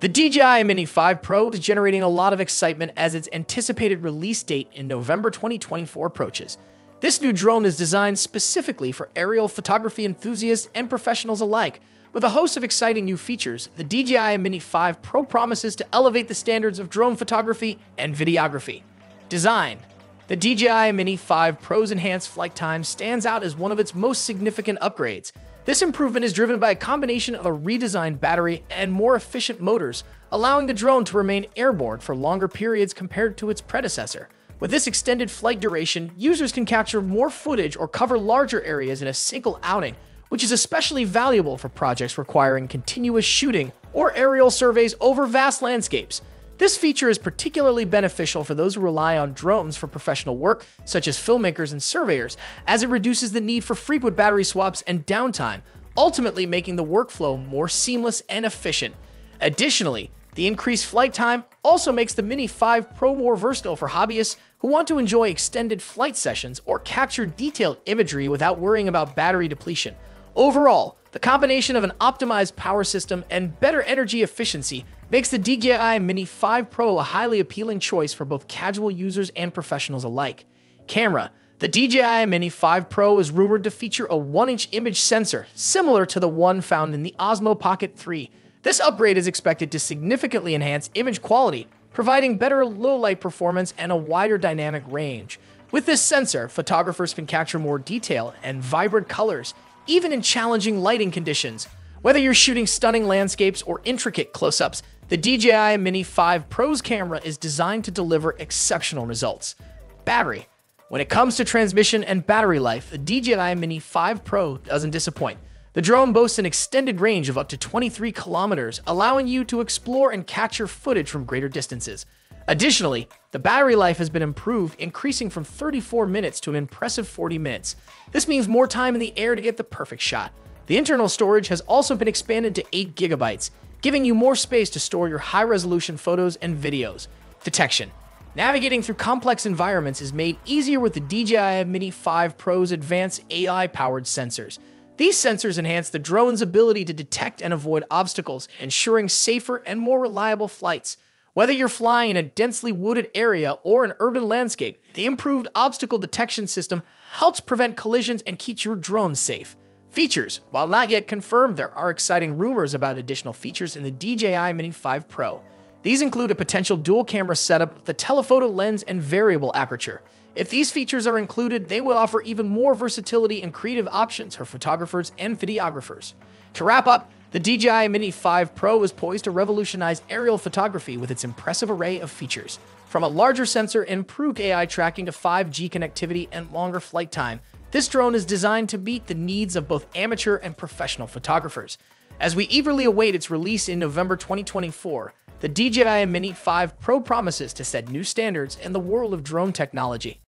The DJI Mini 5 Pro is generating a lot of excitement as its anticipated release date in November 2024 approaches. This new drone is designed specifically for aerial photography enthusiasts and professionals alike. With a host of exciting new features, the DJI Mini 5 Pro promises to elevate the standards of drone photography and videography. Design The DJI Mini 5 Pro's enhanced flight time stands out as one of its most significant upgrades. This improvement is driven by a combination of a redesigned battery and more efficient motors, allowing the drone to remain airborne for longer periods compared to its predecessor. With this extended flight duration, users can capture more footage or cover larger areas in a single outing, which is especially valuable for projects requiring continuous shooting or aerial surveys over vast landscapes. This feature is particularly beneficial for those who rely on drones for professional work, such as filmmakers and surveyors, as it reduces the need for frequent battery swaps and downtime, ultimately making the workflow more seamless and efficient. Additionally, the increased flight time also makes the Mini 5 Pro more versatile for hobbyists who want to enjoy extended flight sessions or capture detailed imagery without worrying about battery depletion. Overall, the combination of an optimized power system and better energy efficiency makes the DJI Mini 5 Pro a highly appealing choice for both casual users and professionals alike. Camera The DJI Mini 5 Pro is rumored to feature a 1-inch image sensor, similar to the one found in the Osmo Pocket 3. This upgrade is expected to significantly enhance image quality, providing better low-light performance and a wider dynamic range. With this sensor, photographers can capture more detail and vibrant colors, even in challenging lighting conditions. Whether you're shooting stunning landscapes or intricate close-ups, the DJI Mini 5 Pro's camera is designed to deliver exceptional results. Battery. When it comes to transmission and battery life, the DJI Mini 5 Pro doesn't disappoint. The drone boasts an extended range of up to 23 kilometers, allowing you to explore and capture footage from greater distances. Additionally, the battery life has been improved, increasing from 34 minutes to an impressive 40 minutes. This means more time in the air to get the perfect shot. The internal storage has also been expanded to 8 gigabytes, giving you more space to store your high resolution photos and videos. Detection Navigating through complex environments is made easier with the DJI Mini 5 Pro's advanced AI powered sensors. These sensors enhance the drone's ability to detect and avoid obstacles, ensuring safer and more reliable flights. Whether you're flying in a densely wooded area or an urban landscape, the improved obstacle detection system helps prevent collisions and keeps your drone safe. Features While not yet confirmed, there are exciting rumors about additional features in the DJI Mini 5 Pro. These include a potential dual camera setup, the telephoto lens, and variable aperture. If these features are included, they will offer even more versatility and creative options for photographers and videographers. To wrap up, the DJI Mini 5 Pro is poised to revolutionize aerial photography with its impressive array of features. From a larger sensor, improved AI tracking to 5G connectivity and longer flight time, this drone is designed to meet the needs of both amateur and professional photographers. As we eagerly await its release in November 2024, the DJI Mini 5 Pro promises to set new standards in the world of drone technology.